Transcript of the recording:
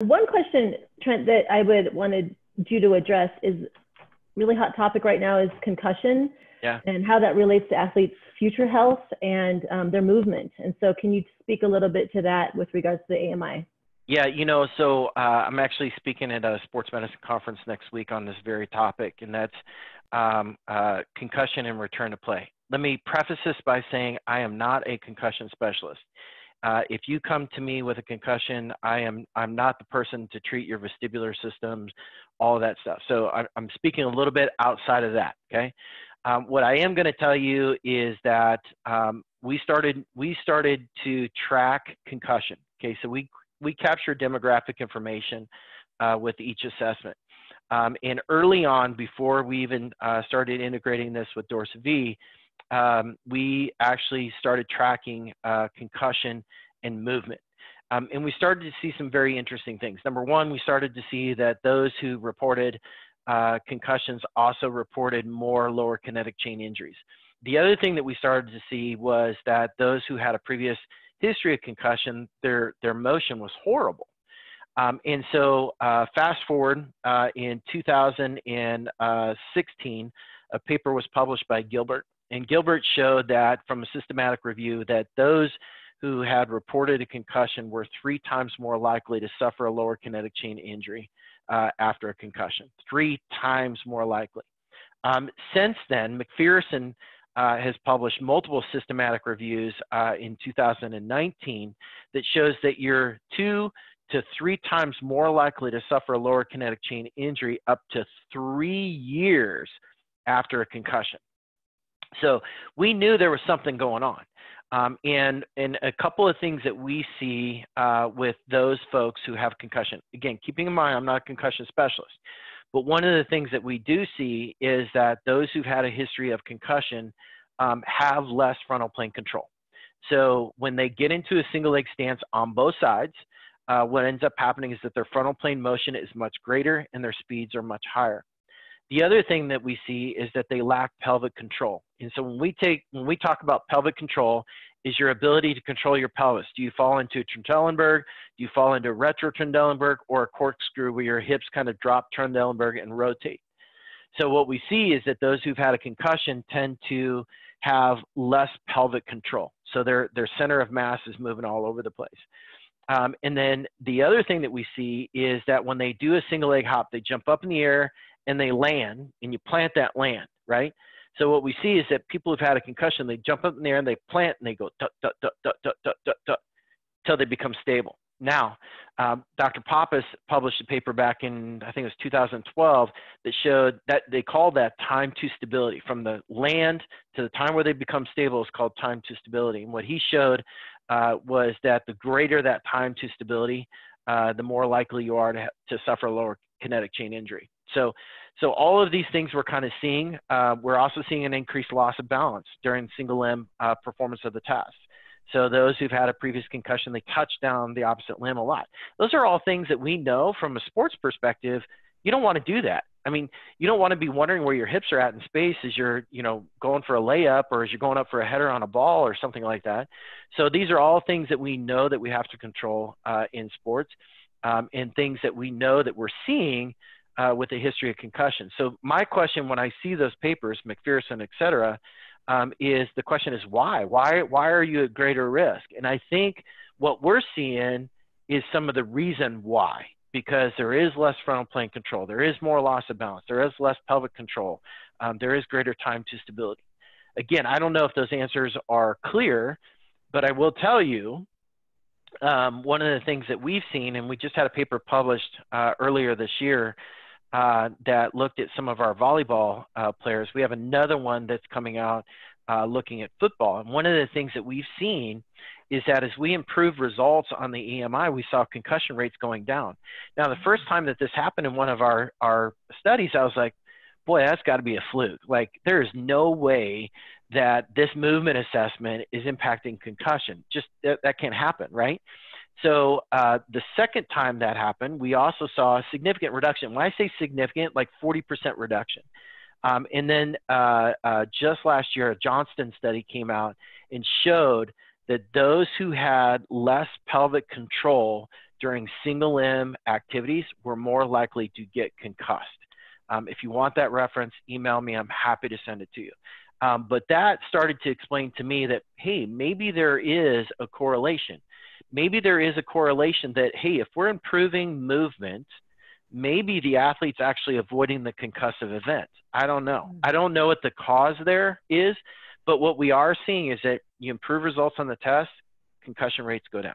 One question, Trent, that I would wanted you to address is really hot topic right now is concussion yeah. and how that relates to athletes' future health and um, their movement. And so, can you speak a little bit to that with regards to the AMI? Yeah, you know, so uh, I'm actually speaking at a sports medicine conference next week on this very topic, and that's um, uh, concussion and return to play. Let me preface this by saying I am not a concussion specialist. Uh, if you come to me with a concussion, I am I'm not the person to treat your vestibular systems, all that stuff. So I, I'm speaking a little bit outside of that. Okay. Um, what I am going to tell you is that um, we started we started to track concussion. Okay, so we we capture demographic information uh, with each assessment. Um, and early on, before we even uh, started integrating this with dorsaVi, um, we actually started tracking uh, concussion and movement. Um, and we started to see some very interesting things. Number one, we started to see that those who reported uh, concussions also reported more lower kinetic chain injuries. The other thing that we started to see was that those who had a previous history of concussion, their, their motion was horrible. Um, and so uh, fast forward uh, in 2016, a paper was published by Gilbert. And Gilbert showed that from a systematic review that those who had reported a concussion were three times more likely to suffer a lower kinetic chain injury uh, after a concussion, three times more likely. Um, since then, McPherson uh, has published multiple systematic reviews uh, in 2019 that shows that you're two to three times more likely to suffer a lower kinetic chain injury up to three years after a concussion. So we knew there was something going on. Um, and, and a couple of things that we see uh, with those folks who have concussion. Again, keeping in mind, I'm not a concussion specialist, but one of the things that we do see is that those who've had a history of concussion um, have less frontal plane control. So when they get into a single leg stance on both sides, uh, what ends up happening is that their frontal plane motion is much greater and their speeds are much higher. The other thing that we see is that they lack pelvic control. And so when we take when we talk about pelvic control is your ability to control your pelvis. Do you fall into a Trendelenburg? Do you fall into a retro Trendelenburg or a corkscrew where your hips kind of drop Trendelenburg and rotate? So what we see is that those who've had a concussion tend to have less pelvic control. So their, their center of mass is moving all over the place. Um, and then the other thing that we see is that when they do a single leg hop, they jump up in the air and they land, and you plant that land, right? So what we see is that people who've had a concussion, they jump up in the air and they plant and they go duck, duck, duck, duck, duck, duck, duck, duck, until they become stable. Now, um, Dr. Pappas published a paper back in, I think it was 2012, that showed that they called that time to stability. From the land to the time where they become stable is called time to stability. And what he showed uh, was that the greater that time to stability, uh, the more likely you are to, to suffer lower kinetic chain injury. So, so all of these things we're kind of seeing. Uh, we're also seeing an increased loss of balance during single limb uh, performance of the task. So those who've had a previous concussion, they touch down the opposite limb a lot. Those are all things that we know from a sports perspective. You don't want to do that. I mean, you don't want to be wondering where your hips are at in space as you're, you know, going for a layup or as you're going up for a header on a ball or something like that. So these are all things that we know that we have to control uh, in sports, um, and things that we know that we're seeing uh, with a history of concussion. So my question when I see those papers, McPherson, et cetera, um, is the question is why? Why why are you at greater risk? And I think what we're seeing is some of the reason why because there is less frontal plane control, there is more loss of balance, there is less pelvic control, um, there is greater time to stability. Again, I don't know if those answers are clear, but I will tell you um, one of the things that we've seen, and we just had a paper published uh, earlier this year uh, that looked at some of our volleyball uh, players. We have another one that's coming out uh, looking at football. And one of the things that we've seen is that as we improve results on the AMI, we saw concussion rates going down. Now, the first time that this happened in one of our, our studies, I was like, boy, that's got to be a fluke. Like, there is no way that this movement assessment is impacting concussion. Just that, that can't happen, right? So uh, the second time that happened, we also saw a significant reduction. When I say significant, like 40% reduction. Um, and then uh, uh, just last year, a Johnston study came out and showed that those who had less pelvic control during single limb activities were more likely to get concussed. Um, if you want that reference, email me. I'm happy to send it to you. Um, but that started to explain to me that, hey, maybe there is a correlation. Maybe there is a correlation that, hey, if we're improving movement, maybe the athlete's actually avoiding the concussive event. I don't know. I don't know what the cause there is, but what we are seeing is that you improve results on the test, concussion rates go down.